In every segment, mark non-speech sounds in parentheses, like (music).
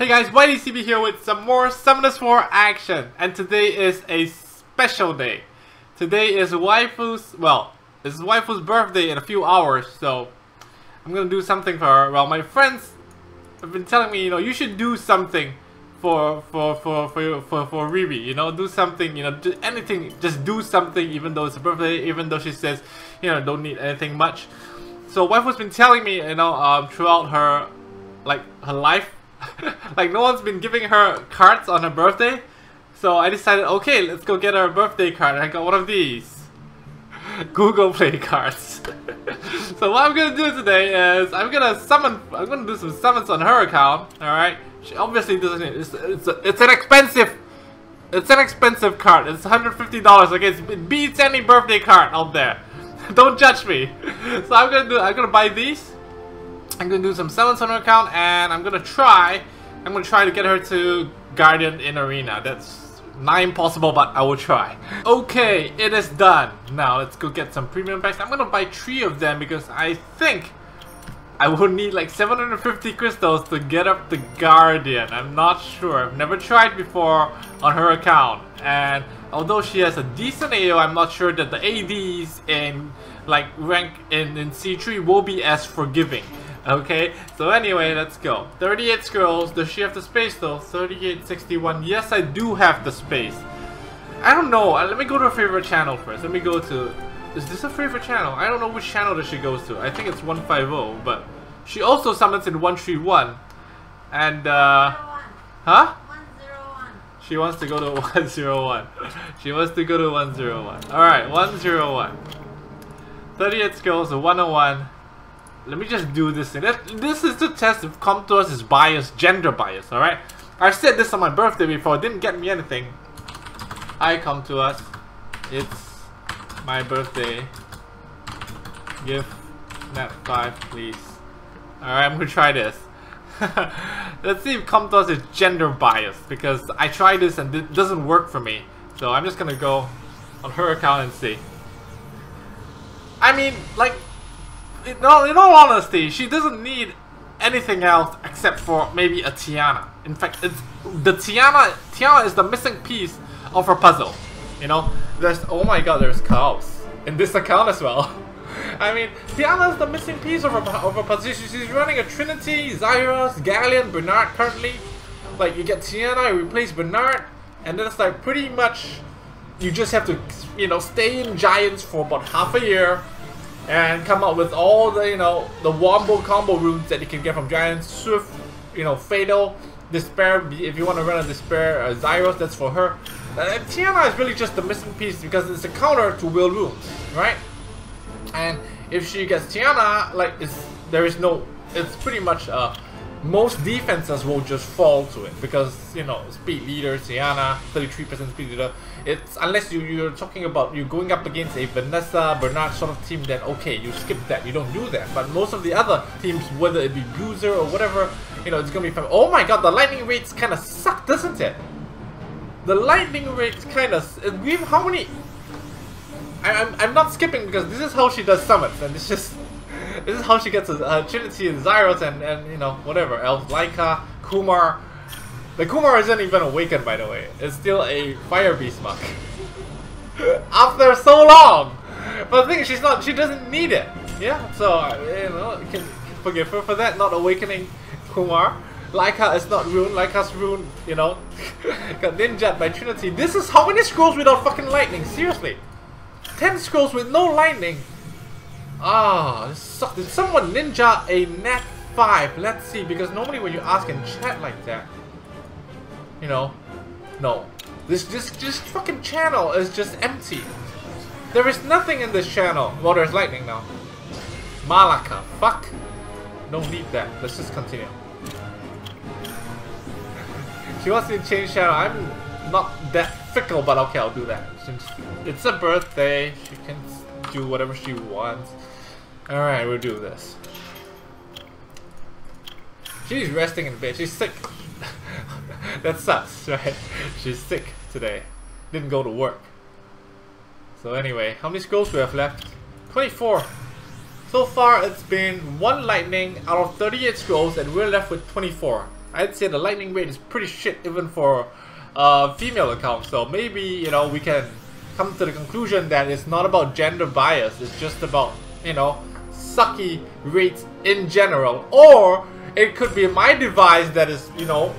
Hey guys, YDCB here with some more Summoners War action, and today is a special day. Today is waifu's, well, it's waifu's birthday in a few hours, so I'm gonna do something for her. Well, my friends have been telling me, you know, you should do something for for for for for, for Riri, you know, do something, you know, just anything, just do something, even though it's her birthday, even though she says, you know, don't need anything much. So waifu's been telling me, you know, um, throughout her, like her life (laughs) like no one's been giving her cards on her birthday. So I decided, okay, let's go get her a birthday card. I got one of these. (laughs) Google Play cards. (laughs) so what I'm gonna do today is I'm gonna summon. I'm gonna do some summons on her account. All right. She obviously doesn't. It's it's, it's an expensive. It's an expensive card. It's $150. Okay, it beats any birthday card out there. Don't judge me. So I'm gonna do. I'm gonna buy these. I'm gonna do some summons on her account and I'm gonna try I'm gonna try to get her to Guardian in Arena. That's not impossible, but I will try. Okay, it is done. Now let's go get some premium packs. I'm gonna buy three of them because I think I will need like 750 crystals to get up the Guardian. I'm not sure. I've never tried before on her account. And although she has a decent AO, I'm not sure that the ADs in like rank in, in C3 will be as forgiving. (laughs) Okay, so anyway, let's go. 38 scrolls. Does she have the space though? 3861. Yes, I do have the space. I don't know. Uh, let me go to her favorite channel first. Let me go to... Is this a favorite channel? I don't know which channel that she goes to. I think it's 150, but... She also summons in 131. And, uh... Huh? 101. She wants to go to (laughs) 101. she wants to go to 101. Alright, 101. 38 scrolls, 101. Let me just do this thing. This is the test if Com2uS is bias, gender bias, alright? I've said this on my birthday before, it didn't get me anything. I Com2uS. It's my birthday. Give nat 5, please. Alright, I'm gonna try this. (laughs) Let's see if Com2uS is gender biased because I tried this and it doesn't work for me. So I'm just gonna go on her account and see. I mean, like, in all, in all honesty, she doesn't need anything else except for maybe a Tiana. In fact, it's the Tiana. Tiana is the missing piece of her puzzle. You know, there's oh my god, there's cows in this account as well. (laughs) I mean, Tiana is the missing piece of her of her puzzle. She's running a Trinity, Zaiross, Galleon, Bernard currently. Like you get Tiana, you replace Bernard, and then it's like pretty much you just have to you know stay in Giants for about half a year and come up with all the, you know, the wombo combo runes that you can get from Giants. Swift, you know, Fatal, Despair, if you want to run a Despair, uh, Zaiross, that's for her. Uh, Tiana is really just the missing piece because it's a counter to Will Runes, right? And if she gets Tiana, like, it's, there is no, it's pretty much, uh, most defenses will just fall to it because you know speed leader Tiana 33% speed leader. It's unless you you're talking about you're going up against a Vanessa Bernard sort of team then okay you skip that. You don't do that. But most of the other teams whether it be Bruiser or whatever you know it's gonna be fun. Oh my god the lightning rates kind of suck doesn't it? The lightning rates kind of give how many? I, I'm, I'm not skipping because this is how she does summits and it's just this is how she gets a Trinity and Zaiross and, and, you know, whatever. Elf, Laika, Kumar. The Kumar isn't even awakened, by the way. It's still a Fire Beast monk. (laughs) After so long! But the thing is, she's not, she doesn't need it. Yeah, so, uh, you know, you can forgive her for that, not awakening Kumar. Laika is not ruined, Laika's ruined, you know. (laughs) Got ninja by Trinity. This is how many scrolls without fucking lightning? Seriously. 10 scrolls with no lightning. Ah. Did someone ninja a nat 5? Let's see, because normally when you ask in chat like that, you know, no. This, this, this fucking channel is just empty. There is nothing in this channel. Well, there's lightning now. Malaka, fuck. No need that. Let's just continue. she wants to change channel. I'm not that fickle, but okay, I'll do that. Since it's a birthday, she can do whatever she wants. Alright, we'll do this. She's resting in bed. She's sick. (laughs) that sucks, (laughs) right? She's sick today. Didn't go to work. So anyway, how many scrolls do we have left? 24. So far, it's been one lightning out of 38 scrolls, and we're left with 24. I'd say the lightning rate is pretty shit even for uh, female accounts. So maybe you know we can come to the conclusion that it's not about gender bias. It's just about you know sucky rates in general, or it could be my device that is you know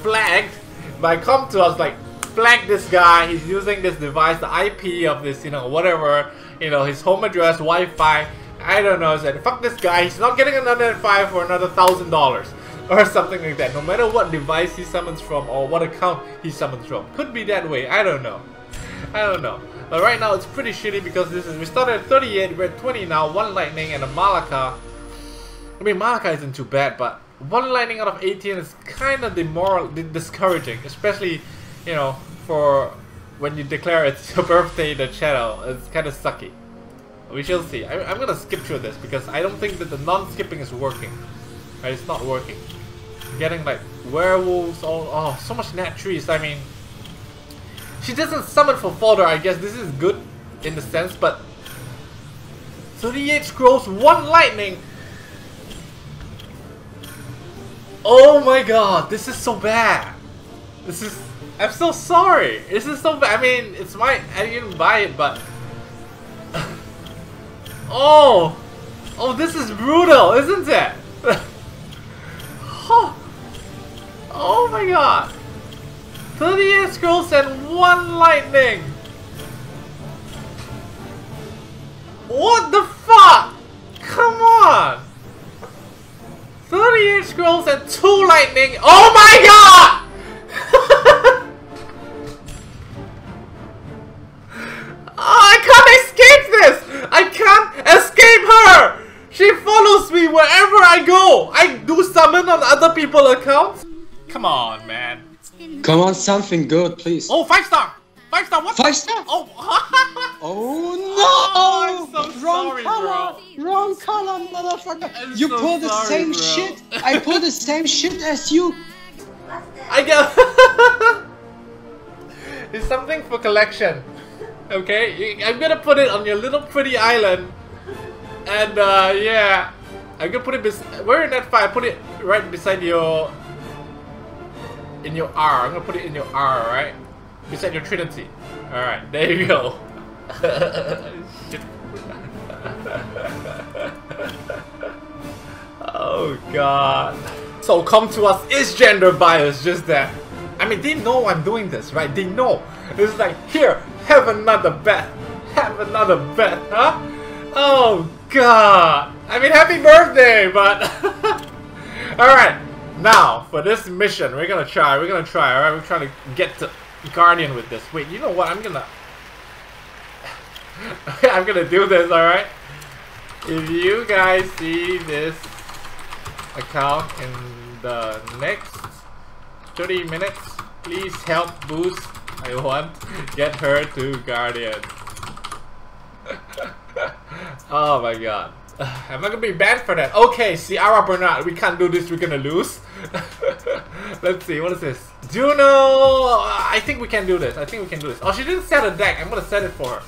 flagged by Com2uS like flag this guy. He's using this device, the IP of this you know whatever you know his home address, Wi-Fi. I don't know. Said fuck this guy. He's not getting another five for another thousand dollars (laughs) or something like that. No matter what device he summons from or what account he summons from. Could be that way. I don't know. (laughs) I don't know. But right now it's pretty shitty because this is we started at 38, we're at 20 now, one lightning and a Malaka. I mean Malaka isn't too bad, but one lightning out of 18 is kind of demoral, discouraging, especially you know for when you declare it's (laughs) your birthday in the channel. It's kind of sucky. We shall see. I, I'm gonna skip through this because I don't think that the non-skipping is working. Right, it's not working. Getting like werewolves, all oh so much nat trees. I mean, she doesn't summon for fodder, I guess this is good in the sense, but 38 scrolls, one lightning! Oh my god, this is so bad! This is... I'm so sorry! This is so bad. I mean, it's my... I didn't buy it, but... (laughs) oh! Oh, this is brutal, isn't it? (laughs) oh. oh my god! 38 scrolls and one lightning! What the fuck? Come on! 38 scrolls and two lightning. Oh my god! (laughs) I can't escape this! I can't escape her! She follows me wherever I go! I do summon on other people's accounts? Come on, man. Come on, something good, please. Oh, five star! Five star, what? Five star? Oh, (laughs) oh no! Oh, I'm so Wrong sorry, color! bro. Wrong color, motherfucker! I'm you so pull the sorry, same bro. shit! I pull the same shit as you! (laughs) I get. (laughs) it's something for collection. Okay, I'm gonna put it on your little pretty island, and uh, yeah, I'm gonna put it. Bes- Where in that file? Put it right beside your. In your R. I'm gonna put it in your R, right? Beside your Trinity. All right, there you go. (laughs) Oh god. So Com2uS is gender bias, just that. I mean, they know I'm doing this, right? They know. It's like, here, have another bet. Have another bet, huh? Oh god. I mean, happy birthday, but... (laughs) Alright, now, for this mission, we're gonna try, we're gonna try, alright? We're trying to get to Guardian with this. Wait, you know what? I'm gonna... (laughs) I'm gonna do this, alright? If you guys see this account in the next 30 minutes, please help boost. I want get her to Guardian. (laughs) oh my god. (sighs) I'm not gonna be banned for that. Okay, Ciara Bernard, we can't do this, we're gonna lose. (laughs) Let's see, what is this? Juno! I think we can do this, I think we can do this. Oh, she didn't set a deck, I'm gonna set it for her.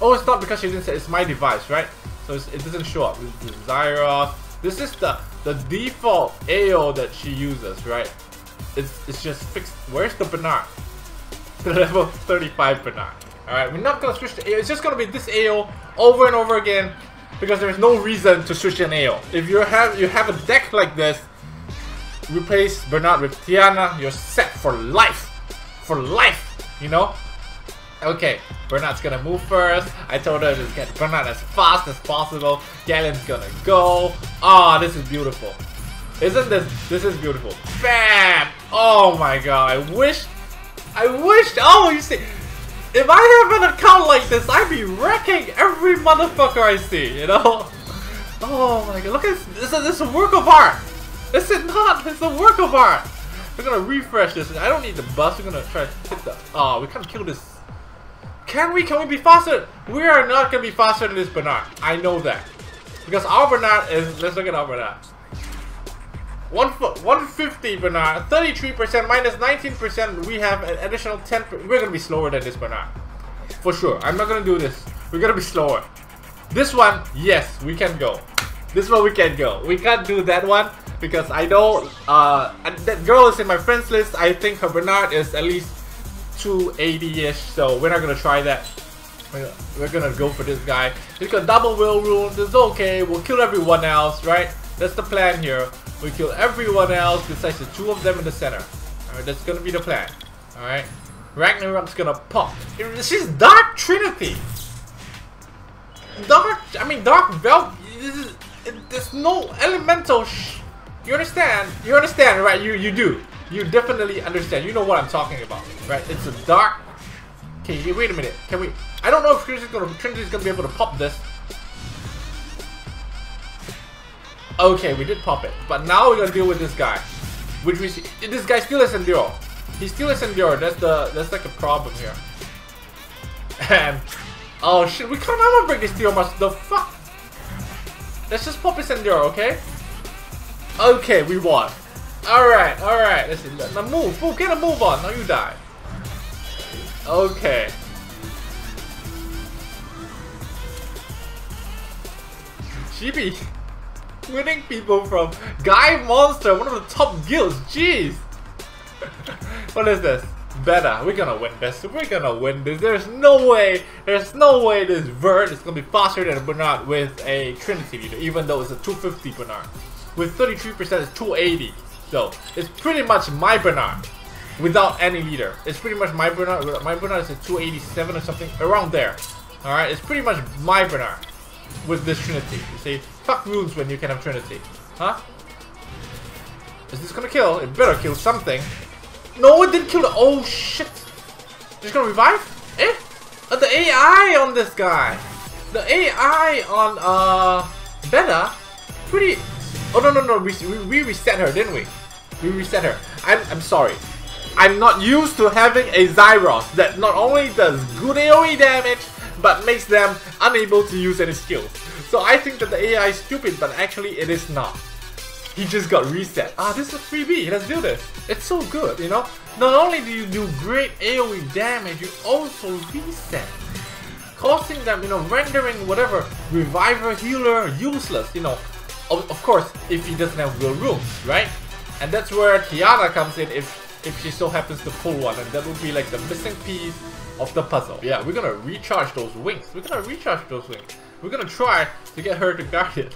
Oh, it's not because she didn't set, it's my device, right? So it doesn't show up. This. This is the, the default AO that she uses, right? It's, it's just fixed. Where's the Bernard? (laughs) The level 35 Bernard. Alright, we're not gonna switch to AO. It's just gonna be this AO over and over again because there's no reason to switch an AO. If you have you have a deck like this, replace Bernard with Tiana, you're set for life. For life, you know? Okay, Bernard's gonna move first. I told her to get Bernard as fast as possible. Galleon's gonna go. Ah, this is beautiful. Isn't this? This is beautiful. Bam! Oh my god, I wish. I wish. Oh, you see. If I have an account like this, I'd be wrecking every motherfucker I see, you know? Oh my god, look at this. This is, this is a work of art. This is not. It's a work of art. We're gonna refresh this. I don't need the bus. We're gonna try to hit the. Oh, we can't kill this can we? Can we be faster? We are not gonna be faster than this Bernard. I know that. Because our Bernard is, let's look at our Bernard. One 150 Bernard, 33% minus 19%, we have an additional 10, we're gonna be slower than this Bernard. For sure, I'm not gonna do this. We're gonna be slower. This one, yes, we can go. This one we can go. We can't do that one. because I know uh, that girl is in my friends list. I think her Bernard is at least 280-ish, so we're not gonna try that. We're- gonna go for this guy. He's got double will runes. It's okay. We'll kill everyone else, right? That's the plan here. We kill everyone else besides the two of them in the center. Alright, that's gonna be the plan. Alright. Ragnarok's gonna pop. This is Dark Trinity. Dark, I mean Dark Vel. This is, it, there's no elemental. You understand? You understand, right? You you do. You definitely understand. You know what I'm talking about, right? It's a dark. Okay, wait a minute. Can we? I don't know if Trinity's gonna Trinity's gonna be able to pop this. Okay, we did pop it, but now we're gonna deal with this guy, which we. This guy still has endure. He still has endure. That's the that's like a problem here. And oh shit, we can't ever break this Steel much. The fuck? Let's just pop his endure, okay? Okay, we won. Alright, alright. Let's see. Now move, move, get a move on. Now you die. Okay. She winning people from Guy Monster, one of the top guilds. Jeez. (laughs) what is this? Better. We're gonna win this. We're gonna win this. There's no way. There's no way this Vert is gonna be faster than a Bernard with a Trinity leader, even though it's a 250 Bernard. With 33% it's 280. So it's pretty much my Bernard without any leader. It's pretty much my Bernard. My Bernard is a 287 or something around there. All right, it's pretty much my Bernard with this Trinity. You see, fuck runes when you can have Trinity, huh? Is this gonna kill? It better kill something. No, it didn't kill the. Oh shit! Just gonna revive? Eh? Uh, the AI on this guy. The AI on uh Beta, pretty. Oh no no no! We, we, we reset her, didn't we? We reset her. I'm I'm sorry. I'm not used to having a Zaiross that not only does good AoE damage, but makes them unable to use any skills. So I think that the AI is stupid, but actually it is not. He just got reset. Ah, this is a freebie. Let's do this. It's so good, you know? Not only do you do great AoE damage, you also reset. Causing them, you know, rendering whatever reviver, healer, useless, you know. Of, of course, if he doesn't have real runes, right? And that's where Tiana comes in if if she so happens to pull one, and that would be like the missing piece of the puzzle. Yeah, we're gonna recharge those wings. We're gonna recharge those wings. We're gonna try to get her to Guardian.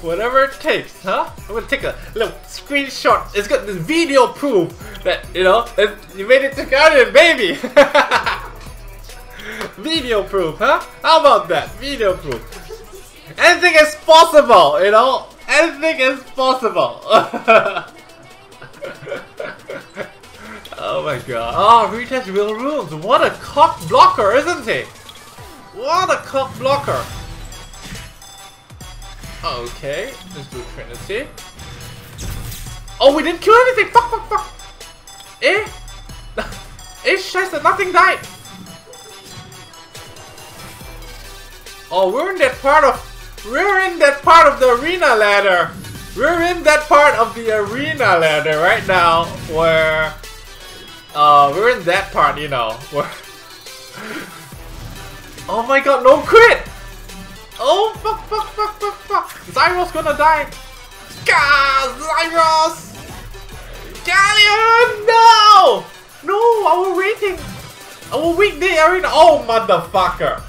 Whatever it takes, huh? I'm gonna take a little screenshot. It's got this video proof that, you know, you made it to Guardian, baby! (laughs) video proof, huh? How about that? Video proof. Anything is possible, you know? Anything is possible. (laughs) oh my god. Oh, retouch real rules. What a cock blocker, isn't he? What a cock blocker. Okay, let's do Trinity. Oh, we didn't kill anything! Fuck, fuck, fuck! Eh? (laughs) Eh, scheiße, nothing died! Oh, we're in that part of... We're in that part of the arena ladder! We're in that part of the arena ladder right now, where... Uh, we're in that part, you know, where... (laughs) oh my god, no crit! Oh, fuck, fuck, fuck, fuck, fuck! Zaiross gonna die! Gah, Zaiross! Galleon! No! No, our rating! Our weekday arena! Oh, motherfucker!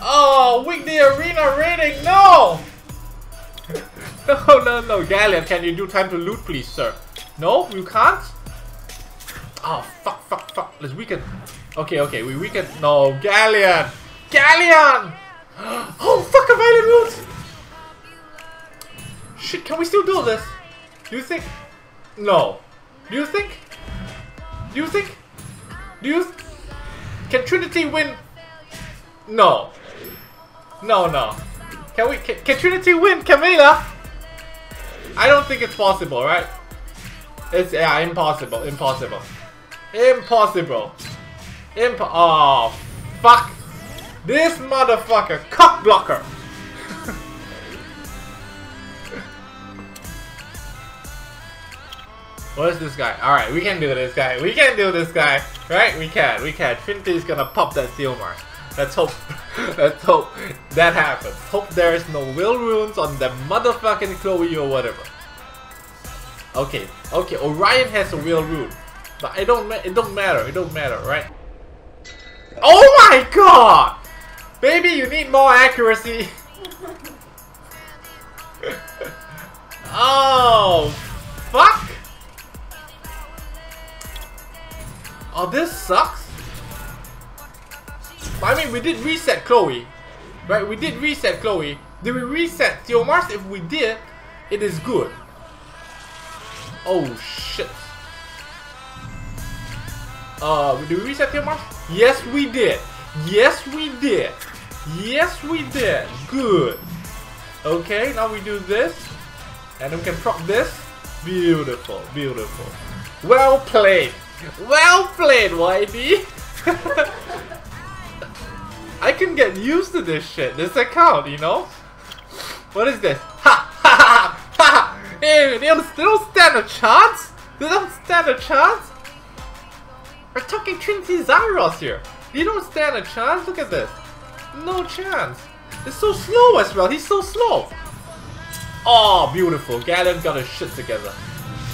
Oh, weekday arena rating! No! (laughs) no, no, no, Galleon, can you do time to loot, please, sir? No, you can't? Oh, fuck, fuck, fuck. Let's weaken. Okay, okay, we weaken. No, Galleon! Galleon! Oh, fuck, a violent root! Shit, can we still do this? Do you think? No. Do you think? Do you think? Do you? Can Trinity win? No. No, no. Can we? Can, can Trinity win, Camilla? I don't think it's possible, right? It's yeah, impossible, impossible, impossible, Imp Oh, fuck! This motherfucker, cock blocker. What is this guy? Alright, we can do this guy. We can do this guy. Right? We can. We can. Trinity's gonna pop that seal mark. Let's hope. (laughs) Let's hope that happens. Hope there's no will runes on the motherfucking Chloe or whatever. Okay, okay. Orion has a will rune, but it don't. It don't matter. It don't matter, right? Oh my god! Baby, you need more accuracy. (laughs) oh, fuck! Oh, this sucks. I mean, we did reset Chloe, right? We did reset Chloe. Did we reset Theomars? If we did, it is good. Oh shit. Uh, did we reset Theomars? Yes, we did. Yes, we did. Yes, we did. Good. Okay, now we do this. And we can prop this. Beautiful, beautiful. Well played. Well played, YD. (laughs) I can get used to this shit, this account, you know? What is this? Ha ha ha ha! Hey, they don't, they don't stand a chance! They don't stand a chance! We're talking Trinity Zaiross here! You don't stand a chance, look at this! No chance! It's so slow as well, he's so slow! Oh, beautiful. Galleon got his shit together.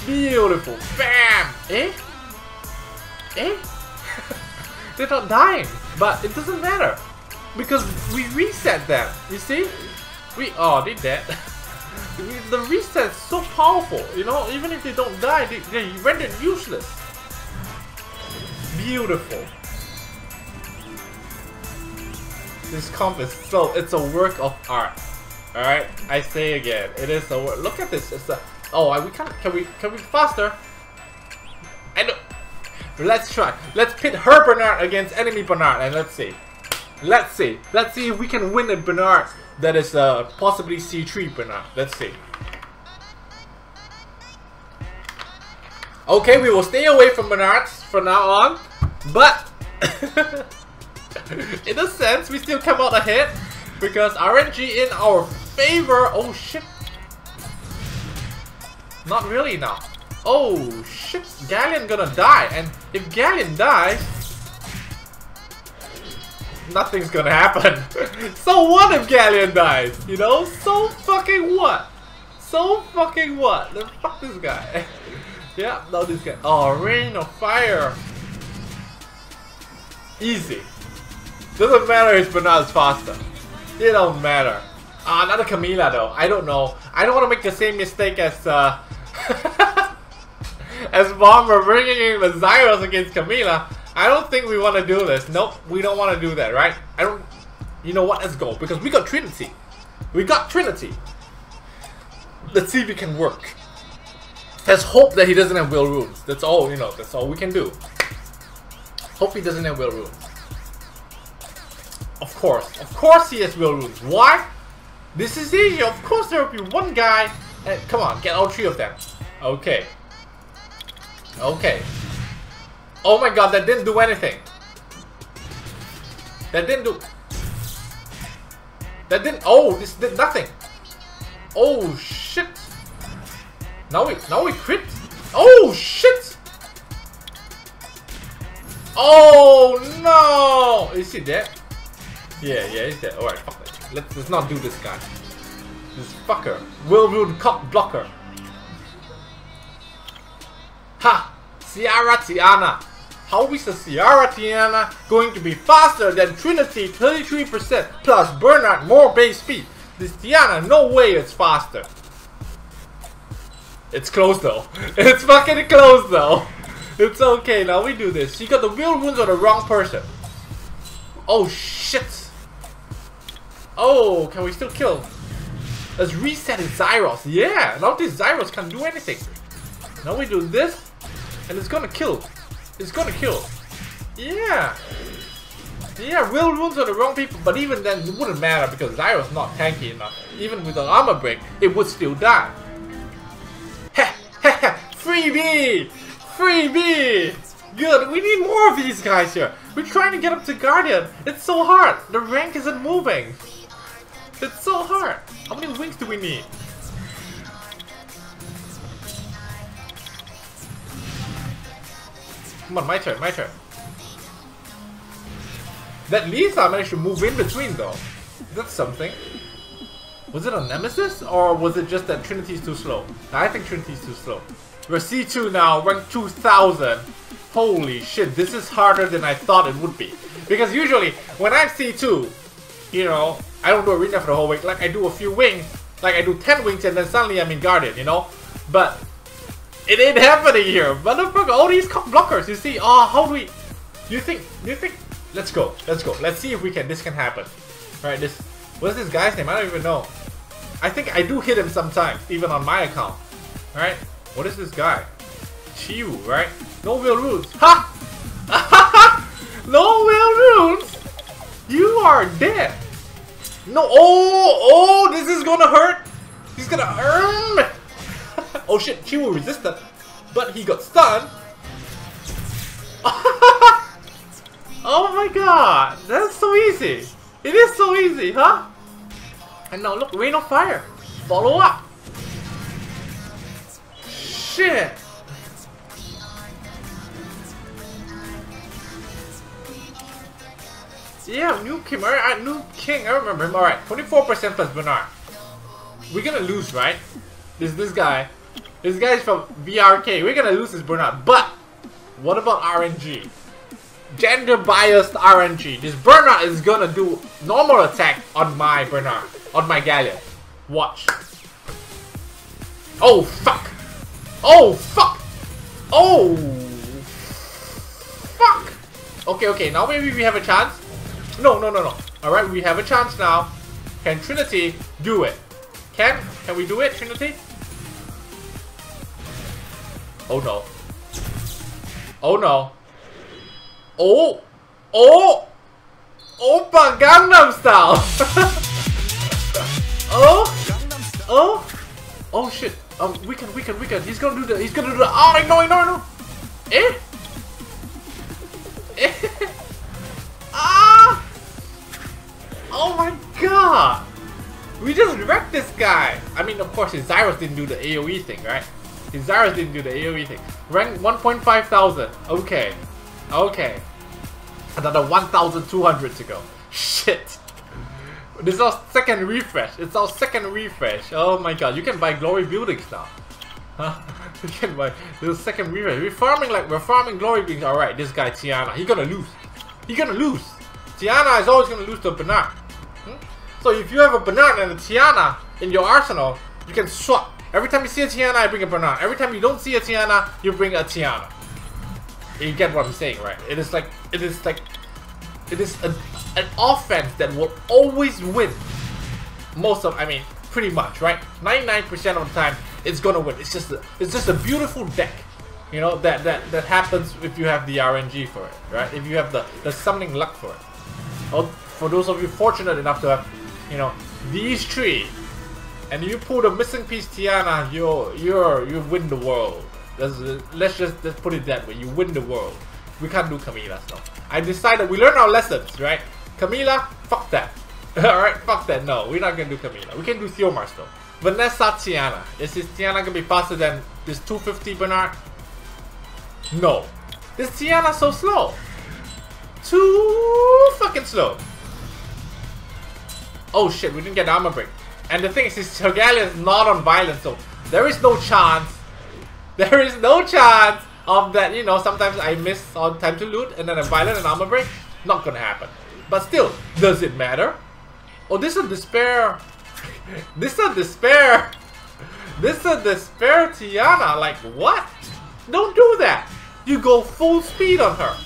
Beautiful. Bam! Eh? Eh? (laughs) They're not dying, but it doesn't matter. Because we reset them, you see? We oh did that. (laughs) the reset's so powerful, you know, even if they don't die, they, they rendered useless. Beautiful. This comp is so it's a work of art. Alright, I say again, it is a work look at this, it's a oh we can can we can we faster? I know Let's try. Let's pit her Bernard against enemy Bernard and let's see. Let's see. Let's see if we can win a Bernard that is uh, possibly C3 Bernard. Let's see. Okay, we will stay away from Bernards from now on, but (laughs) (laughs) in a sense, we still come out ahead because RNG in our favor. Oh shit! Not really now. Oh shit! Galleon gonna die, and if Galleon dies, nothing's gonna (laughs) happen. (laughs) so what if Galleon dies? You know? So fucking what? So fucking what? Then fuck this guy. yeah, no this guy. Oh, rain of fire. Easy. Doesn't matter if Bernard's faster. It don't matter. Ah, another Camilla though. I don't know. I don't want to make the same mistake as uh (laughs) as Bomber bringing in the Zaiross against Camilla. I don't think we want to do this. Nope, we don't want to do that, right? I don't. You know what? Let's go because we got Trinity. We got Trinity. Let's see if it can work. Let's hope that he doesn't have will runes. That's all you know. That's all we can do. Hope he doesn't have will runes. Of course, of course he has will runes. Why? This is easy. Of course there will be one guy. And come on, get all three of them. Okay. Okay. Oh my god, that didn't do anything. That didn't do... That didn't... Oh, this did nothing. Oh, shit. Now we... Now we crit. Oh, shit. Oh, no. Is he dead? Yeah, yeah, he's dead. Alright, fuck it. Let's, let's not do this guy. This fucker. Will rune cock blocker. Ha! Ciara Tiana. How is the Ciara Tiana going to be faster than Trinity 33% plus Bernard more base speed? This Tiana, no way it's faster. It's close though. (laughs) It's fucking close though. It's okay, now we do this. She got the real wounds on the wrong person. Oh shit. Oh, can we still kill? Let's reset his Zaiross. Yeah, now this Zaiross can't do anything. Now we do this, and it's gonna kill. It's gonna kill. Yeah. Yeah, real runes on the wrong people, but even then it wouldn't matter because Zaiross not tanky enough. Even with an armor break, it would still die. Heh, freebie! Freebie! Good, we need more of these guys here. We're trying to get up to Guardian. It's so hard. The rank isn't moving. It's so hard. How many wings do we need? Come on, my turn, my turn. That Lisa managed to move in between though. That's something. Was it a Nemesis? Or was it just that Trinity's too slow? I think Trinity's too slow. We're C2 now, rank 2000. Holy shit, this is harder than I thought it would be. Because usually, when I'm C2, you know, I don't do arena for the whole week. Like, I do a few wings, like I do 10 wings and then suddenly I'm in Guardian, you know? But, it ain't happening here. Motherfucker, all these blockers, you see? Oh, how do we... You think, you think... Let's go, let's go. Let's see if we can, this can happen. Alright, this... What's this guy's name? I don't even know. I think I do hit him sometimes, even on my account. Alright? What is this guy? Chiu, right? No real runes. Ha! (laughs) no real runes! You are dead! No, oh, oh, this is gonna hurt! He's gonna earn! (laughs) oh shit, Chiu resisted, but he got stunned. (laughs) oh my god, that's so easy! It is so easy, huh? And now look, Rain of Fire! Follow up! Shit! Yeah, new king. New king. I remember him. Alright, 24% plus Bernard. We're gonna lose, right? This this guy. This guy's from VRK. We're gonna lose this Bernard. But what about RNG? Gender biased RNG. This Bernard is gonna do normal attack on my Bernard. On my Galleon. Watch. Oh fuck! Oh fuck! Oh fuck! Okay, okay, now maybe we have a chance. No, no, no, no. Alright, we have a chance now. Can Trinity do it? Can? Can we do it, Trinity? Oh no. Oh no. Oh! Oh! Oppa Gangnam Style! (laughs) oh! Oh! Oh shit. Oh, we can, we can, we can. He's gonna do the, he's gonna do the, oh, no, no, no. Eh? (laughs) Eh? ah! Oh my god! We just wrecked this guy! I mean, of course, his Zaiross didn't do the AoE thing, right? His Zaiross didn't do the AoE thing. Rank 1.5 thousand. Okay. Okay. Another 1,200 to go. Shit. This is our second refresh. It's our second refresh. Oh my god, you can buy glory buildings now. Huh? (laughs) You can buy the second refresh. We're farming like we're farming glory buildings. Alright, this guy Tiana, he's gonna lose. He's gonna lose. Tiana is always gonna lose to Bernard. So if you have a Bernard and a Tiana in your arsenal, you can swap. Every time you see a Tiana, I bring a Bernard. Every time you don't see a Tiana, you bring a Tiana. You get what I'm saying, right? It is like it is like it is a, an offense that will always win. Most of, I mean, pretty much, right? 99% of the time, it's gonna win. It's just a, it's just a beautiful deck, you know, that that that happens if you have the RNG for it, right? If you have the the summoning luck for it. Or for those of you fortunate enough to have, you know, these three, and you pull the missing piece Tiana, you're you're you win the world. Let's, let's just let's put it that way. You win the world. We can't do Camilla stuff. I decided we learned our lessons, right? Camilla, fuck that. (laughs) Alright, fuck that. No, we're not gonna do Camilla. We can do Theomars though. Vanessa Tiana. Is this Tiana gonna be faster than this 250 Bernard? No. This Tiana so slow. Too fucking slow. Oh shit, we didn't get armor break. And the thing is, his Galleon is not on violence, so there is no chance. (laughs) There is no chance of that, you know, sometimes I miss on time to loot and then a violent and armor break. Not gonna happen. But still, does it matter? Oh, this is despair. (laughs) this is despair. (laughs) This is despair Tiana. Like, what? Don't do that. You go full speed on her.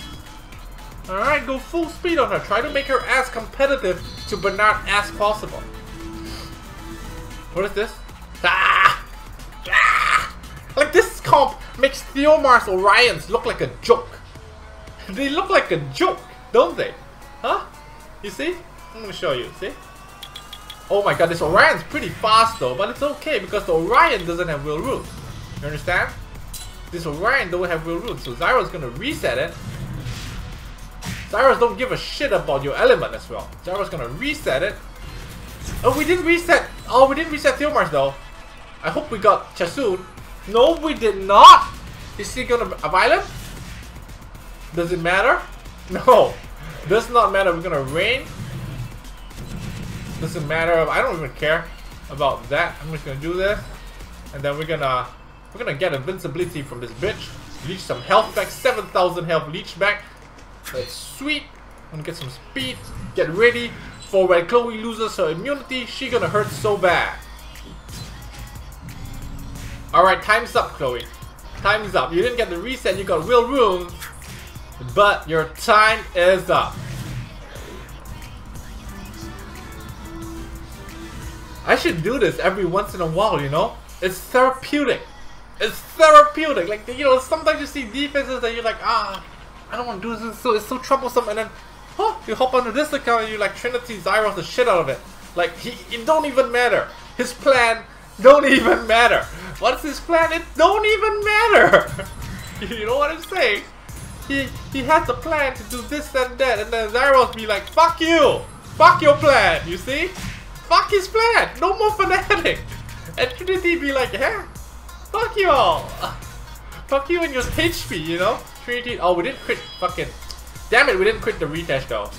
Alright, go full speed on her. Try to make her as competitive to Bernard as possible. What is this? Ah! Ah! Like this comp makes Theomar's Orions look like a joke. (laughs) they look like a joke, don't they? Huh? You see? I'm gonna show you, see? Oh my god, this Orion's pretty fast though, but it's okay because the Orion doesn't have Will Rune. You understand? This Orion don't have Will Rune, so Zaiross gonna reset it. Zaiross don't give a shit about your element as well. Zaiross gonna reset it. Oh, we didn't reset. Oh, we didn't reset Theomars though. I hope we got Chasun. No, we did not. Is he gonna a violent? Does it matter? (laughs) No. Does not matter. We're gonna rain. Doesn't matter. I don't even care about that. I'm just gonna do this, and then we're gonna we're gonna get invincibility from this bitch. Leech some health back. 7,000 health leech back. That's sweet. I'm gonna get some speed. Get ready for when Chloe loses her immunity. She gonna hurt so bad. Alright, time's up, Chloe. Time's up. You didn't get the reset, you got real room. But your time is up. I should do this every once in a while, you know? It's therapeutic. It's therapeutic. Like, you know, sometimes you see defenses that you're like, ah, I don't want to do this. So, it's so troublesome. And then, huh, you hop onto this account and you like Trinity Zaiross the shit out of it. Like, he, it don't even matter. His plan don't (laughs) even matter. What's his plan? It don't even matter. (laughs) you know what I'm saying? He he has a plan to do this and that, and then Zaiross be like, fuck you! Fuck your plan, you see? Fuck his plan! No more fanatic! (laughs) And Trinity be like, yeah, fuck you all! Fuck you and your HP, you know? Oh, we didn't quit fucking... Damn it, we didn't quit the retest though.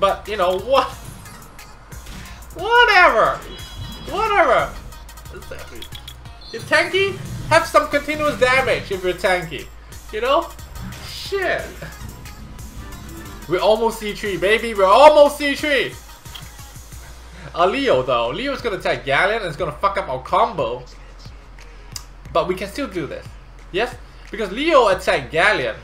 But, you know, what? Whatever! Whatever! You're tanky? Have some continuous damage if you're tanky. You know? Shit. We're almost C3, baby. We're almost C3. Uh, Leo, though. Leo's gonna attack Galleon and it's gonna fuck up our combo. But we can still do this. Yes? Because Leo attacked Galleon.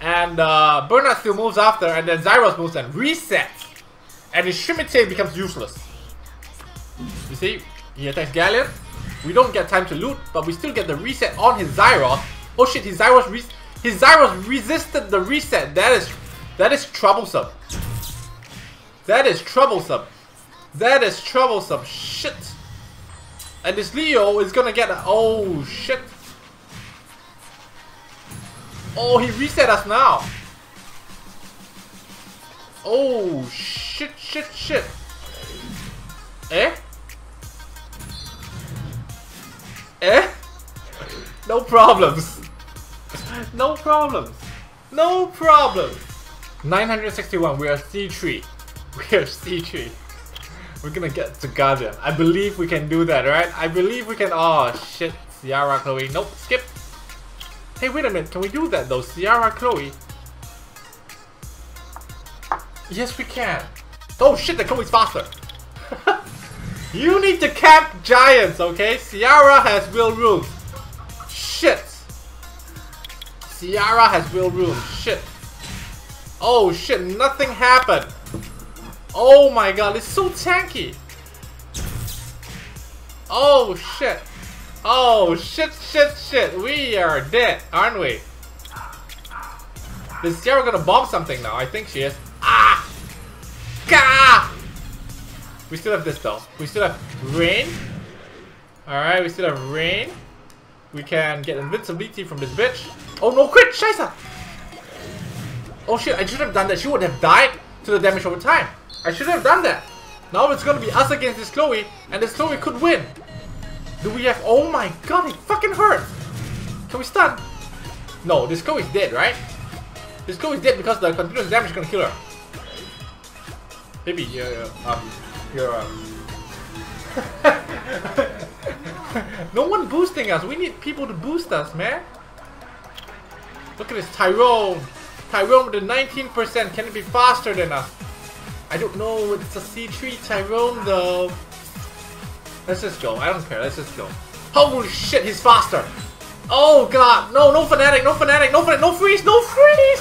And uh, Bernard still moves after, and then Zaiross moves and resets. And his Shimite becomes useless. You see? He attacks Galleon. We don't get time to loot, but we still get the reset on his Zaiross. Oh shit, his Zaiross his Zaiross resisted the reset. That is that is troublesome. That is troublesome. That is troublesome. Shit. And this Leo is gonna get a oh shit. Oh, he reset us now. Oh shit shit shit. Eh? Eh? No problems. No problems. No problems. 961, we are C3. We are C3. We're gonna get to Guardian. I believe we can do that, right? I believe we can- Oh shit. Ciara, Chloe. Nope, skip. Hey, wait a minute. Can we do that though? Ciara, Chloe. Yes, we can. Oh shit, the Chloe's faster. (laughs) you need to cap giants, okay? Ciara has real rules. Shit. Ciara has real rules. Shit. Oh shit, nothing happened. Oh my god, it's so tanky. Oh shit. Oh shit, shit, shit. We are dead, aren't we? Is Ciara gonna bomb something now? I think she is. Ah! Gah! We still have this though. We still have rain. Alright, we still have rain. We can get invincibility from this bitch. Oh no, quit! Scheiße! Oh shit, I should have done that. She would have died to the damage over time. I should have done that. Now it's gonna be us against this Chloe, and this Chloe could win. Do we have... Oh my god, it fucking hurt! Can we stun? No, this Chloe's dead, right? This Chloe's dead because the continuous damage is gonna kill her. Maybe you're, um, you're, um... (laughs) no one boosting us. We need people to boost us, man. Look at this Tyrone. Tyrone with the 19%. Can it be faster than us? I don't know. It's a C3 Tyrone though. Let's just go. I don't care. Let's just go. Holy shit, he's faster. Oh god. No, no fanatic. No fanatic. No fanatic. No freeze. No freeze.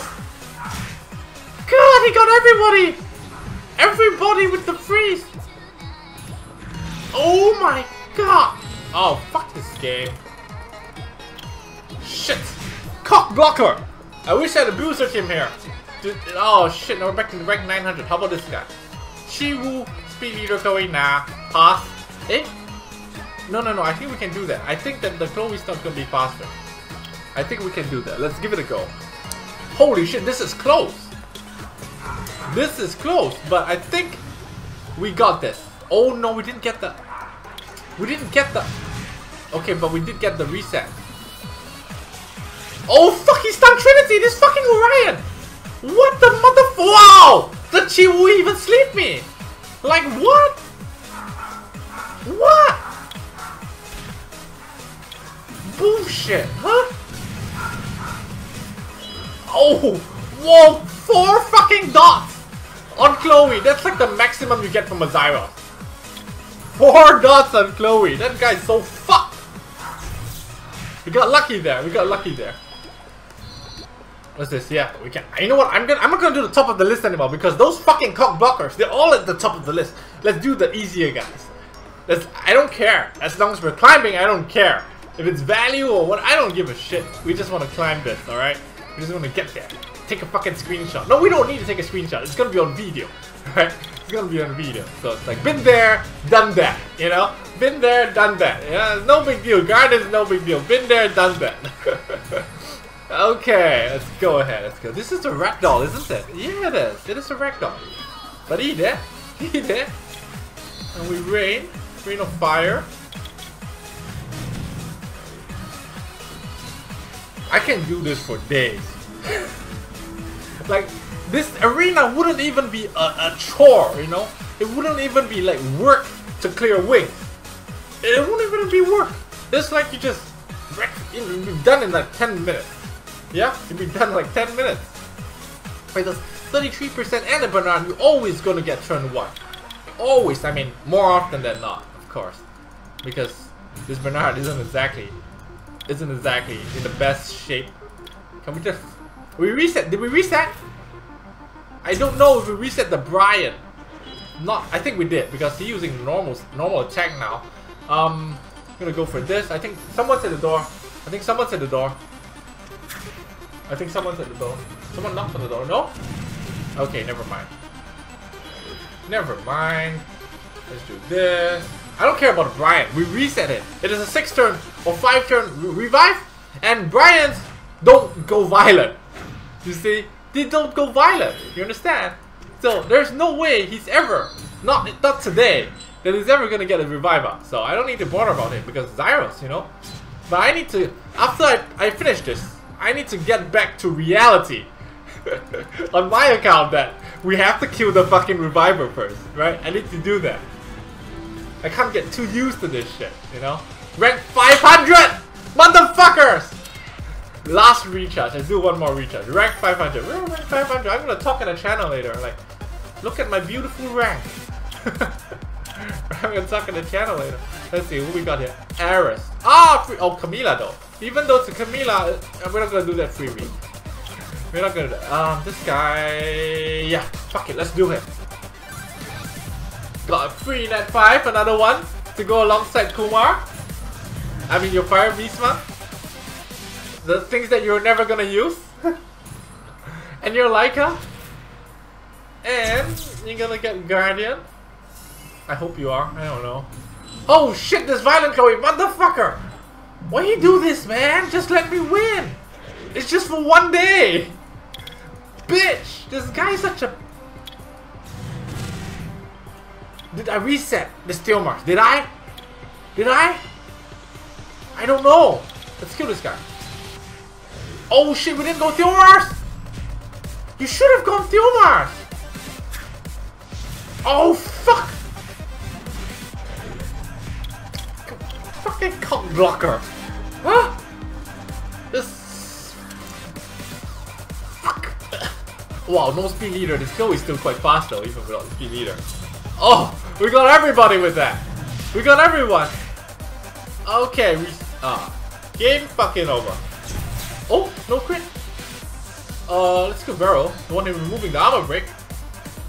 God, he got everybody. Everybody with the freeze. Oh my god. Oh, fuck this game. Shit. Cock blocker. I wish I had a booster team here. Dude, oh shit, now we're back to rank 900. How about this guy? Chiwu, speed leader going, nah. Pass. Eh? No, no, no, I think we can do that. I think that the Chloe stuff's gonna be faster. I think we can do that. Let's give it a go. Holy shit, this is close. This is close, but I think we got this. Oh no, we didn't get the... We didn't get the... Okay, but we did get the reset. Oh fuck, he stunned Trinity! This fucking Orion! What the mother? Wow! Chi will even sleep me. Like what? What? Bullshit, huh? Oh, whoa! Four fucking dots on Chloe. That's like the maximum you get from a Zaiross. Four dots on Chloe. That guy's so fucked. We got lucky there. We got lucky there. What's this? Yeah, we can. You know what? I'm gonna. I'm not gonna do the top of the list anymore because those fucking cock blockers. They're all at the top of the list. Let's do the easier guys. Let's. I don't care. As long as we're climbing, I don't care. If it's value or what, I don't give a shit. We just want to climb this, all right? We just want to get there. Take a fucking screenshot. No, we don't need to take a screenshot. It's gonna be on video, (laughs) right? It's gonna be on video. So it's like been there, done that. You know, been there, done that. Yeah, no big deal. Garden's no big deal. Been there, done that. (laughs) okay, let's go ahead. Let's go. This is a ragdoll, isn't it? Yeah, it is. It is a ragdoll. But he there. He there. And we rain. Rain of fire. I can do this for days. like, this arena wouldn't even be a, a chore, you know? It wouldn't even be like work to clear wings. It wouldn't even be work. It's like you just you'd be done in like 10 minutes. Yeah? You'd be done in like 10 minutes. This 33% and a banana, you're always gonna get turn 1. Always, I mean, more often than not, of course. Because this Bernard isn't exactly isn't exactly in the best shape. Can we just we reset? Did we reset? I don't know if we reset the Brian. Not I think we did because he's using normal normal attack now. Um I'm gonna go for this. I think someone's at the door. I think someone's at the door. I think someone's at the door. Someone knocked on the door. No? Okay, never mind. Never mind. Let's do this. I don't care about Brian. We reset it. It is a 6 turn or 5 turn re revive. And Brian's don't go violent. You see? They don't go violent. You understand? So there's no way he's ever, not not today, that he's ever gonna get a reviver. So I don't need to bother about it because Zaiross, you know? But I need to, after I, I finish this, I need to get back to reality. (laughs) On my account that we have to kill the fucking reviver first, right? I need to do that. I can't get too used to this shit, you know? Rank 500! Motherfuckers! Last recharge. Let's do one more recharge. Rank 500. We're rank 500. I'm gonna talk in the channel later. Like, look at my beautiful rank. (laughs) I'm gonna talk in the channel later. Let's see who we got here. Eris. Ah, free. Oh, Camilla though. Even though it's a Camilla, uh, we're not gonna do that freebie. We're not gonna. Um, this guy. Yeah, fuck it. Let's do him. Got a free nat 5, another one to go alongside Kumar. I mean your Fire Beastman. The things that you're never gonna use. (laughs) and your Leica. And you're gonna get Guardian. I hope you are, I don't know. Oh shit, this Violent Chloe, motherfucker! Why you do this, man? Just let me win! It's just for one day! Bitch! This guy is such a did I reset the steel marks? Did I? Did I? I don't know. Let's kill this guy. Oh shit, we didn't go steel marks! You should have gone steel marks! Oh fuck! Fucking cock blocker! Huh? This... Fuck! wow, no speed leader. This kill is still quite fast though, even without speed leader. Oh, we got everybody with that. We got everyone. Okay, we ah, game fucking over. Oh, no crit. Uh, let's kill Vero, the one who's removing the armor break.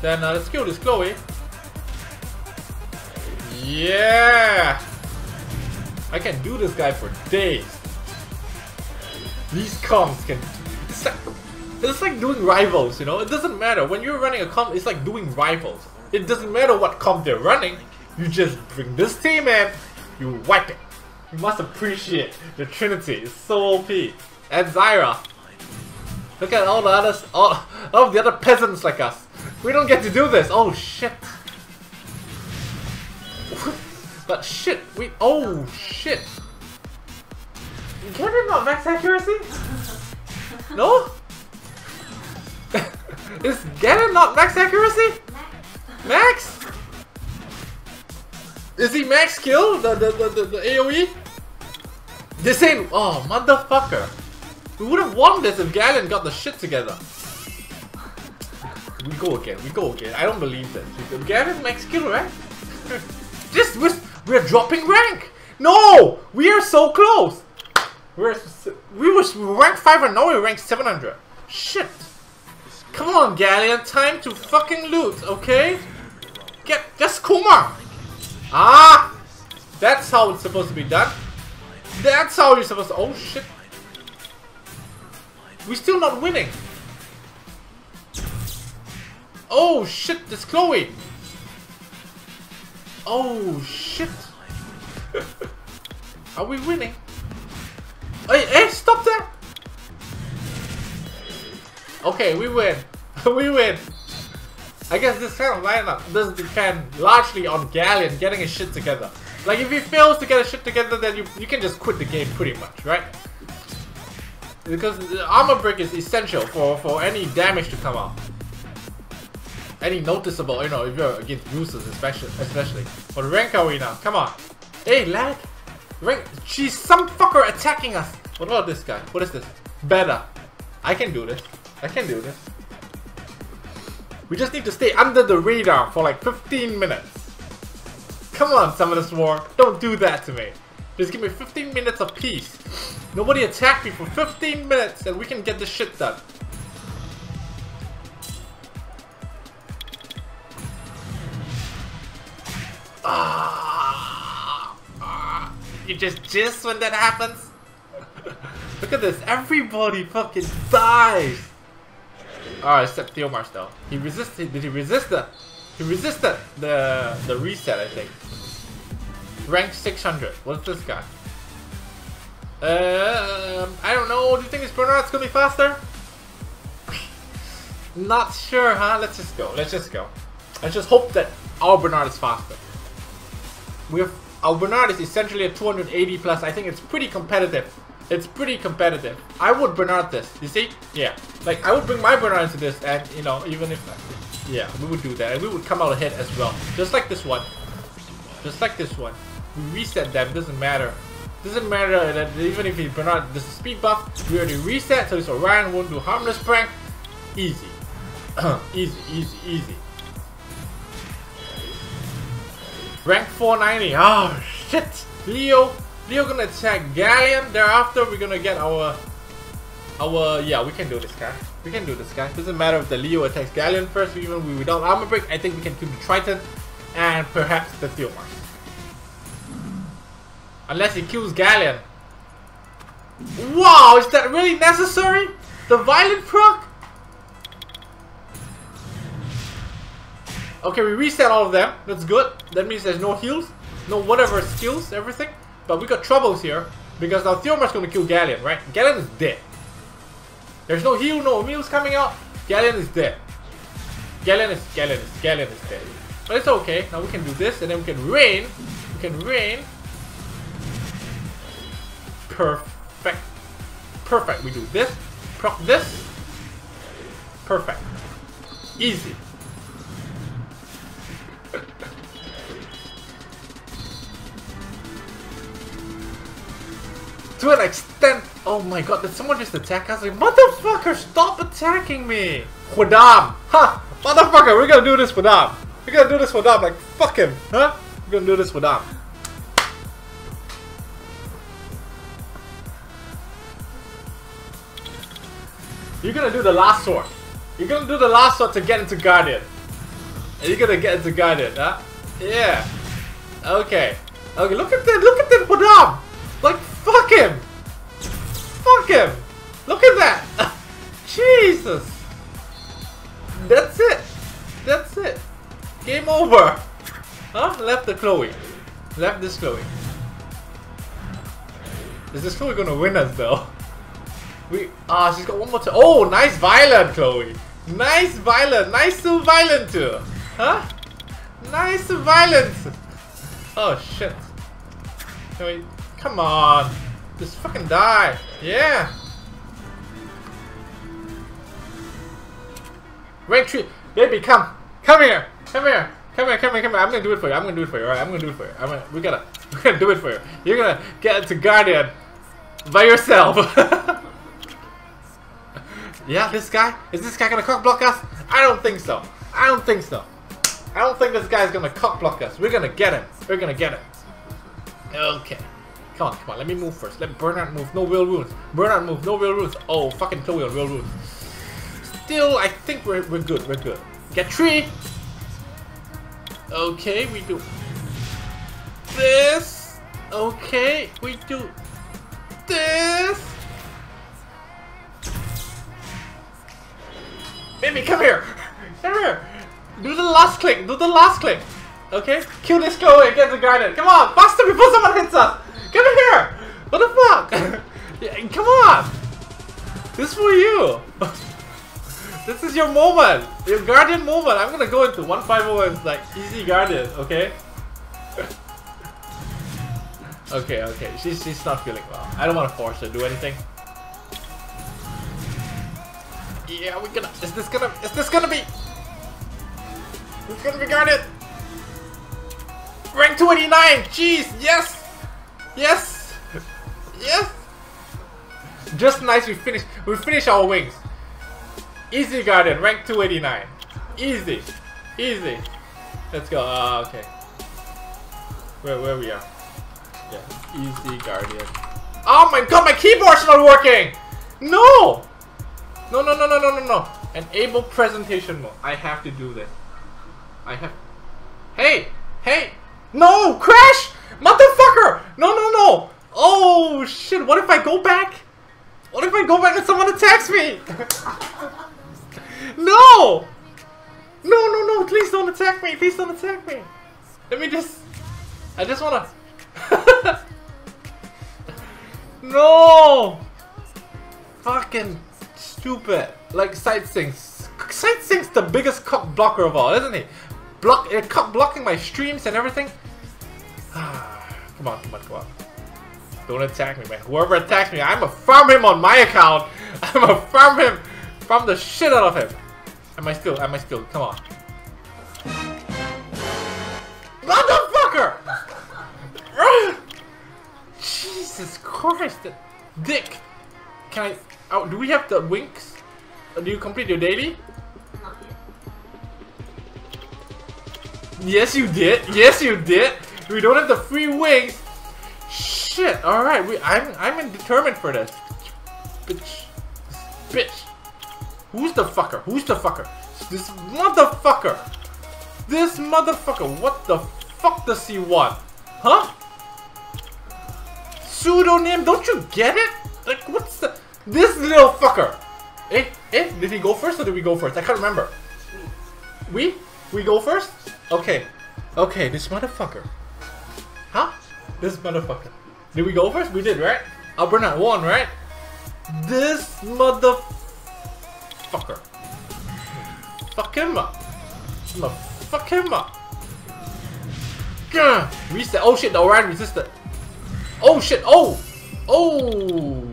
Then uh, let's kill this Chloe. Yeah, I can do this guy for days. These comms can. It's like, it's like doing rivals, you know. It doesn't matter when you're running a comp. It's like doing rivals. It doesn't matter what comp they're running, you just bring this team in, you wipe it. You must appreciate the Trinity, it's so OP. And Zaiross. Look at all the others, all, all of the other peasants like us. We don't get to do this, oh shit. (laughs) but shit, we, oh shit. Can it not max accuracy? No? (laughs) Is Galleon not max accuracy? Max? Is he max kill? The the the, the, the AoE? This ain't oh motherfucker. We would have won this if Galleon got the shit together. We go again, we go again. I don't believe this. Galleon max kill, right? (laughs) Just we're, we're dropping rank! No! We are so close! We're we was ranked 500, now we're ranked 700. Shit! Come on, Galleon, time to fucking loot, okay? Get just Kuma! Ah! That's how it's supposed to be done. That's how you're supposed to. Oh shit! We're still not winning. Oh shit! This Chloe. Oh shit! (laughs) Are we winning? Hey, hey, stop that! Okay, we win. (laughs) we win. I guess this kind of lineup does depend largely on Galleon getting his shit together. Like if he fails to get his shit together, then you you can just quit the game pretty much, right? Because armor break is essential for for any damage to come out. Any noticeable, you know, if you're against boosters especially, especially. But rank are we now? Come on. Hey, lag. Rank. She's some fucker attacking us. What about this guy? What is this? Better. I can do this. I can do this. We just need to stay under the radar for like 15 minutes. Come on, Summoners War. Don't do that to me. Just give me 15 minutes of peace. Nobody attack me for 15 minutes and we can get this shit done. Ah, you just jizz when that happens? (laughs) Look at this, everybody fucking dies! Alright, except Theomars though. He resisted, did he resist the, he resisted the, the reset I think. Rank 600, what's this guy? Um, I don't know, do you think this Bernard's gonna be faster? Not sure, huh? Let's just go, let's just go. Let's just hope that our Bernard is faster. We have, our Bernard is essentially a 280 plus, I think it's pretty competitive. It's pretty competitive. I would Bernard this. You see? Yeah. Like, I would bring my Bernard into this and, you know, even if... Yeah, we would do that. And we would come out ahead as well. Just like this one. Just like this one. We reset them. Doesn't matter. Doesn't matter that even if he Bernard... This is speed buff. We already reset. So this Orion won't do harmless prank. Easy. (clears throat) easy, easy, easy. Rank 490. Oh, shit. Leo Leo gonna attack Galleon. Thereafter, we're gonna get our... Our... Yeah, we can do this guy. We can do this guy. Doesn't matter if the Leo attacks Galleon first, even without armor break. I think we can kill the Triton and perhaps the Theomars. Unless he kills Galleon. Wow, is that really necessary? The Violent proc? Okay, we reset all of them. That's good. That means there's no heals, no whatever skills, everything. But we got troubles here because now Theomar's gonna kill Galleon, right? Galleon is dead. There's no heal, no meals coming out. Galleon is dead. Galleon is Galleon is Galleon is dead. But it's okay. Now we can do this and then we can rain. We can rain. Perfect. Perfect. We do this. Proc this. Perfect. Easy. (laughs) to an extent. Oh my god, did someone just attack us? Like, motherfucker, stop attacking me! Hwadam! Ha! Motherfucker, we're gonna do this for Dom. We're gonna do this for Dom, like, fuck him, huh? We're gonna do this for Dom. You're gonna do the last sword. You're gonna do the last sword to get into Guardian. And you're gonna get into Guardian, huh? Yeah. Okay. Okay, look at that, look at that Hwadam! Like, Fuck him! Fuck him! Look at that! (laughs) Jesus! That's it! That's it! Game over! Huh? Left the Chloe. Left this Chloe. Is this Chloe gonna win us though? We ah, she's got one more. Oh, nice violent, Chloe. Nice violent. Nice to violent too. Huh? Nice violent. Oh shit. Can we Come on. Just fucking die. Yeah. Rank 3. Baby, come. Come here. Come here. Come here, come here, come here. I'm gonna do it for you. I'm gonna do it for you. Alright, I'm gonna do it for you. I'm gonna, we gotta, (laughs) we're gonna do it for you. You're gonna get to Guardian by yourself. (laughs) yeah, this guy? Is this guy gonna cock block us? I don't think so. I don't think so. I don't think this guy's gonna cock block us. We're gonna get him. We're gonna get him. Okay. Come on, come on. Let me move first. Let Bernard move. No real runes. Bernard move. No real runes. Oh, fucking Chloe on real runes. Still, I think we're, we're good. We're good. Get three. Okay, we do this. Okay, we do this. Baby, come here. Come here. Do the last click. Do the last click. Okay? Kill this Chloe get the garden. Come on, faster before someone hits us. Come here. What the fuck? (laughs) yeah, come on. This is for you. (laughs) this is your moment. Your guardian moment. I'm gonna go into 151's like easy guardian, okay? (laughs) okay, okay. She's she's not feeling well. I don't wanna force her to do anything. Yeah, we're gonna is this gonna is this gonna be It's gonna be guarded! Rank 29! Jeez, yes! Yes! Yes! Just nice we finish we finish our wings. Easy Guardian, rank 289. Easy. Easy. Let's go. Uh, okay. Where where we are. Yeah. Easy Guardian. Oh my god, my keyboard's not working! No! No no no no no no no. Enable presentation mode. I have to do this. I have Hey! Hey! No! Crash! Motherfucker! No no no! Oh shit, what if I go back? What if I go back and someone attacks me? (laughs) no! No, no, no, please don't attack me. Please don't attack me. Let me just... I just wanna... (laughs) no! Fucking stupid. Like Sightsinks. Sightsinks the biggest cock blocker of all, isn't he? Block, uh, cock blocking my streams and everything. Come on, come on, come on. Don't attack me, man. Whoever attacks me, I'ma farm him on my account. (laughs) I'ma farm him, farm the shit out of him. Am I still? Am I still? Come on. Motherfucker! (laughs) Jesus Christ, dick. Can I? Oh, do we have the winks? Uh, Do you complete your daily? Yes, you did. Yes, you did. We don't have the free wings. Shit. All right. We. I'm. I'm determined for this. Bitch. Bitch. Who's the fucker? Who's the fucker? This motherfucker. This motherfucker. What the fuck does he want? Huh? Pseudonym? Don't you get it? Like, what's the... This little fucker. Eh? Eh? Did he go first or did we go first? I can't remember. We? We go first? Okay. Okay, this motherfucker. Huh? This motherfucker. Did we go first? We did, right? Albernat won, right? This motherfucker. Fuck him up. Fuck him up. Gah! Reset. Oh shit, the Orion resisted. Oh shit, oh! Oh!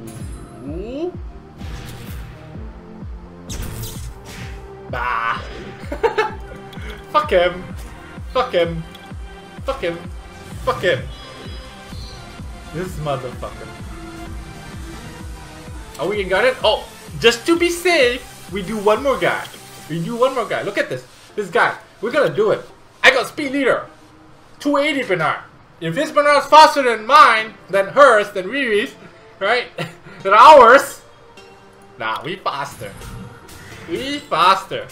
Bah! (laughs) fuck him! Fuck him! Fuck him! Fuck him! This motherfucker. Are we in garden? Oh! Just to be safe, we do one more guy. We do one more guy. Look at this. This guy. We're gonna do it. I got speed leader. 280 Bernard. If his Bernard's faster than mine, than hers, than Riri's, right? (laughs) than ours. Nah, we faster. We faster.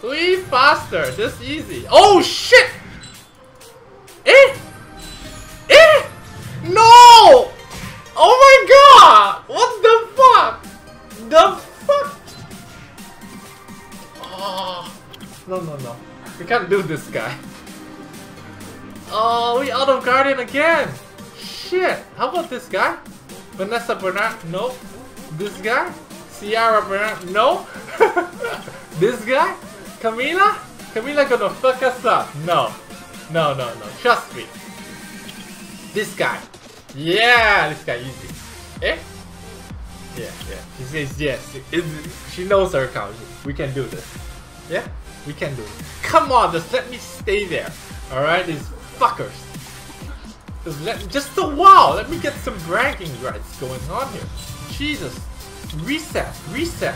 We faster. Just easy. Oh shit! Eh? Eh? No! Oh my god! What the fuck? The fuck? Oh, no, no, no. We can't do this guy. Oh, we out of Guardian again. Shit. How about this guy? Vanessa Bernard? No. This guy? Ciara Bernard? No. (laughs) this guy? Camilla? Camilla gonna fuck us up. No. No, no, no. Trust me. This guy. Yeah, this guy easy. Eh? Yeah, yeah. She says yes. It- she knows her account. We can do this. Yeah, we can do it. Come on, just let me stay there. All right, these fuckers. Just let just a while. Let me get some bragging rights going on here. Jesus, reset, reset.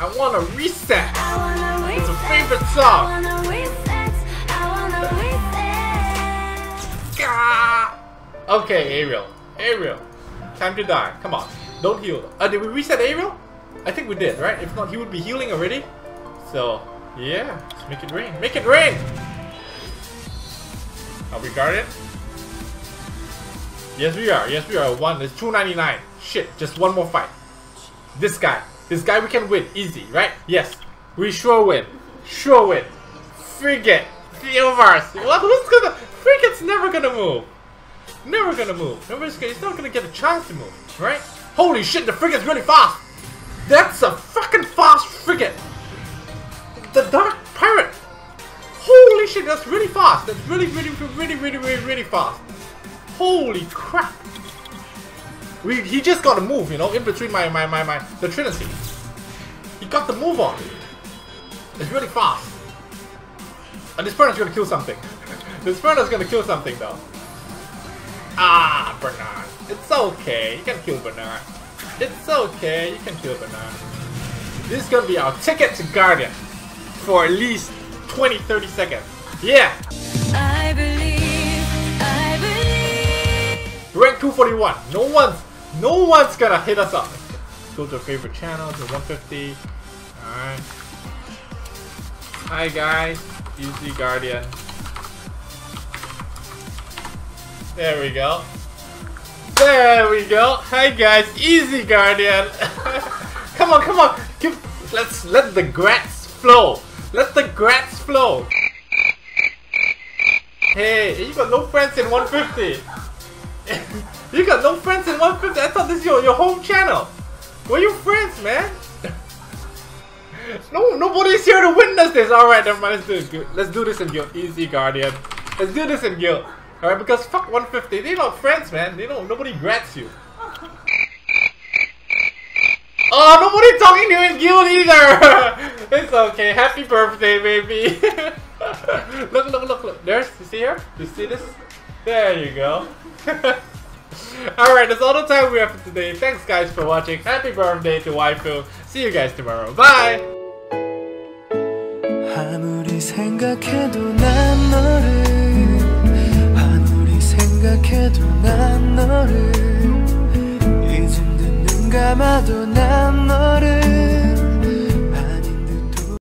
I want to reset. I wanna It's a favorite song. (laughs) Okay, Ariel. Ariel. Time to die. Come on. Don't heal. Uh, did we reset Ariel? I think we did, right? If not, he would be healing already. So, yeah. Let's make it rain. Make it rain! Are we guarded? Yes, we are. Yes, we are. One. It's 299. Shit. Just one more fight. This guy. This guy we can win. Easy, right? Yes. We sure win. Sure win. Frigate. Theomars. What? Who's gonna... Frigate's never gonna move. Never gonna move. Nobody's gonna, he's not gonna get a chance to move, right? Holy shit, the frigate's really fast! That's a fucking fast frigate! The Dark Pirate! Holy shit, that's really fast! That's really, really, really, really, really, really fast! Holy crap! We, he just got a move, you know, in between my, my, my, my, the Trinity. He got the move on. It's really fast. And this is gonna kill something. This is gonna kill something though. Ah, Bernard. It's okay. You can kill Bernard. It's okay. You can kill Bernard. This is gonna be our ticket to Guardian for at least 20, 30 seconds. Yeah! I believe, I believe. Rank 241. No one's, no one's gonna hit us up. Go to our favorite channel to 150. Alright. Hi guys. Easy Guardian. There we go. There we go. Hi guys, easy Guardian. (laughs) come on, come on. Give, let's let the grats flow. Let the grats flow. Hey, you got no friends in 150. (laughs) you got no friends in 150. I thought this is your, your home channel. Where you friends, man? (laughs) no, nobody's here to witness this. All right, never mind. Let's do it. Let's do this in guild. Easy Guardian. Let's do this in guild. Alright, because fuck 150, they're not friends, man. They don't, nobody grats you. Oh, nobody talking to you in guild either! (laughs) it's okay, happy birthday, baby! (laughs) look, look, look, look. There's, you see here? You see this? There you go. (laughs) Alright, that's all the time we have for today. Thanks guys for watching. Happy birthday to Waifu. See you guys tomorrow. Bye! 생각해도 난 너를. 이젠 눈 감아도 난 너를